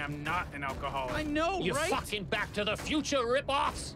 I'm not an alcoholic. I know, You right? fucking Back to the Future ripoffs!